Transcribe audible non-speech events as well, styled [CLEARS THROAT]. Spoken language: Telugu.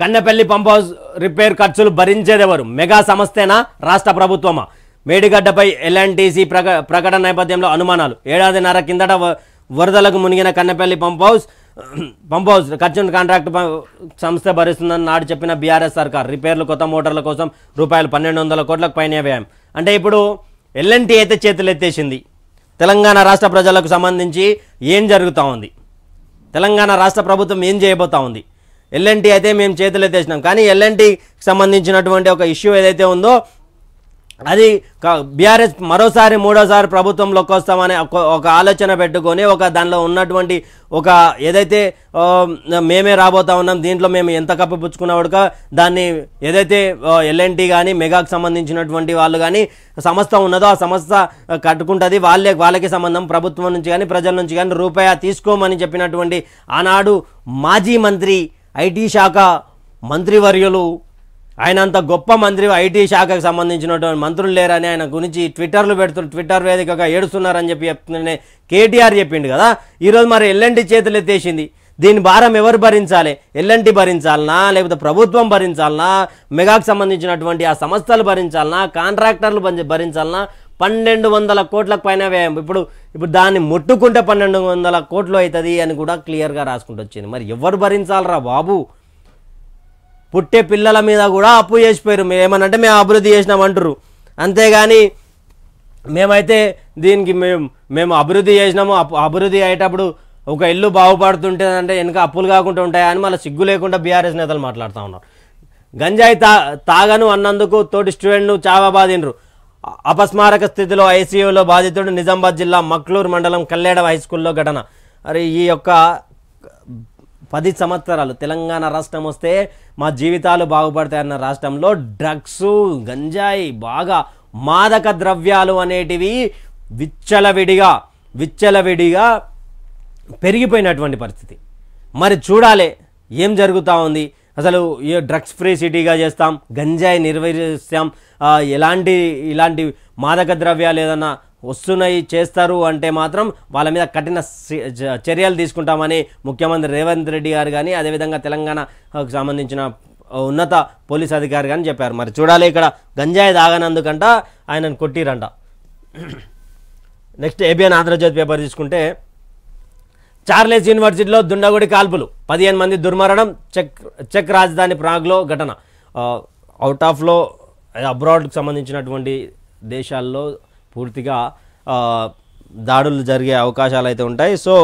కన్నెపల్లి పంప్ హౌస్ రిపేర్ ఖర్చులు భరించేదెవరు? మెగా సంస్థేనా? రాష్ట్ర ప్రభుత్వమా? మేడిగడ్డపై ఎల్ఎన్టీసీ ప్రక ప్రకటన నేపథ్యంలో అనుమానాలు. ఏడాదిన్నర కిందట వరదలకు మునిగిన Kannepalli pump house [CLEARS THROAT] pump house ఖర్చును కాంట్రాక్ట్ సంస్థ భరిస్తుందని నాడు చెప్పిన బీఆర్ఎస్ సర్కార్. రిపేర్లు కొత్త మోటార్ల కోసం రూపాయలు పన్నెండు వందల కోట్లకు పైన వ్యయం. అంటే ఇప్పుడు ఎల్ఎన్టీ అయితే చేతులు ఎత్తేసింది తెలంగాణ రాష్ట్ర ప్రజలకు సంబంధించి ఏం జరుగుతూ ఉంది? తెలంగాణ రాష్ట్ర ప్రభుత్వం ఏం చేయబోతా ఉంది? ఎల్ఎన్టీ అయితే మేము చేతులు ఎత్తేసినాం. కానీ ఎల్ఎన్టీకి సంబంధించినటువంటి ఒక ఇష్యూ ఏదైతే ఉందో అది బీఆర్ఎస్ మరోసారి మూడోసారి ప్రభుత్వంలోకి వస్తామనే ఒక- ఆలోచన పెట్టుకొని ఒక దానిలో ఉన్నటువంటి ఒక ఏదైతే మేమే రాబోతా ఉన్నాం దీంట్లో మేము ఎంత కప్పిపుచ్చుకున్నవాడుగా దాన్ని ఏదైతే ఎల్ఎన్టీ కానీ మెగాకు సంబంధించినటువంటి వాళ్ళు కానీ సంస్థ ఉన్నదో ఆ సంస్థ కట్టుకుంటుంది. వాళ్ళే వాళ్ళకి సంబంధం ప్రభుత్వం నుంచి కానీ ప్రజల నుంచి కానీ రూపాయ తీసుకోమని చెప్పినటువంటి ఆనాడు మాజీ మంత్రి ఐటీ శాఖ మంత్రివర్యులు. ఆయన అంత గొప్ప మంత్రి ఐటీ శాఖకు సంబంధించినటువంటి మంత్రులు లేరని ఆయన గురించి ట్విట్టర్లు పెడుతు ట్విట్టర్ వేదికగా ఏడుస్తున్నారని చెప్పి చెప్తున్న కేటీఆర్ చెప్పిండు కదా. ఈరోజు మరి ఎల్ఎన్టీ చేతులు ఎత్తేసింది. దీని భారం ఎవరు భరించాలి? ఎల్ఎన్టీ భరించాలనా? లేకపోతే ప్రభుత్వం భరించాలనా? మెగాకు సంబంధించినటువంటి ఆ సంస్థలు భరించాలనా? కాంట్రాక్టర్లు భరించాలనా? పన్నెండు వందల కోట్లకు పైన వ్యయం. ఇప్పుడు ఇప్పుడు దాన్ని ముట్టుకుంటే పన్నెండు వందల కోట్లు అవుతుంది అని కూడా క్లియర్గా రాసుకుంటూ వచ్చింది. మరి ఎవరు భరించాలరా బాబు? పుట్టే పిల్లల మీద కూడా అప్పు చేసిపోయారు మేము ఏమనంటే మేము అభివృద్ధి చేసినామంటారు అంతేగాని మేమైతే దీనికి మేము మేము అభివృద్ధి చేసినాము. అప్పు అభివృద్ధి అయ్యేటప్పుడు ఒక ఇల్లు బాగుపడుతుంటే అంటే వెనక అప్పులు కాకుండా ఉంటాయా అని మళ్ళీ సిగ్గు లేకుండా బీఆర్ఎస్ నేతలు మాట్లాడుతూ ఉన్నారు. గంజాయి తా తాగను అన్నందుకు తోటి స్టూడెంట్ను చావా బాధిండ్రు అపస్మారక స్థితిలో ఐసీయూలో బాధితుడు నిజామాబాద్ జిల్లా మక్లూరు మండలం కల్లేడ హై స్కూల్లో ఘటన. అరే ఈ యొక్క పది సంవత్సరాలు తెలంగాణ రాష్ట్రం వస్తే మా జీవితాలు బాగుపడతాయన్న రాష్ట్రంలో డ్రగ్స్ గంజాయి బాగా మాదక ద్రవ్యాలు అనేటివి విచ్చలవిడిగా విచ్చలవిడిగా పెరిగిపోయినటువంటి పరిస్థితి. మరి చూడాలి ఏం జరుగుతూ ఉంది? అసలు డ్రగ్స్ ఫ్రీ సిటీగా చేస్తాం? గంజాయి నిర్వహిస్తాం. ఎలాంటి ఇలాంటి మాదక ద్రవ్యాలు ఏదన్నా వస్తున్నాయి చేస్తారు అంటే మాత్రం వాళ్ళ మీద కఠిన చర్యలు తీసుకుంటామని ముఖ్యమంత్రి రేవంత్ రెడ్డి గారు కానీ అదేవిధంగా తెలంగాణకు సంబంధించిన ఉన్నత పోలీస్ అధికారి కానీ చెప్పారు. మరి చూడాలి ఇక్కడ గంజాయి తాగనందుకంట ఆయనను కొట్టిరంట. [CLEARS THROAT] నెక్స్ట్ ఏబిఎన్ ఆంధ్రజ్యోతి పేపర్ తీసుకుంటే చార్లెస్ యూనివర్సిటీలో దుండగుడి కాల్పులు. పదిహేను మంది దుర్మరణం చెక్ చెక్ రాజధాని ప్రాగ్లో ఘటన. అవుట్ ఆఫ్లో అబ్రాడ్కి సంబంధించినటువంటి దేశాల్లో పూర్తిగా దాడులు జరిగే అవకాశాలు అయితే ఉంటాయి. సో